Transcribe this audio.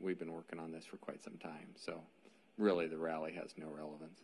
we've been working on this for quite some time. So really, the rally has no relevance.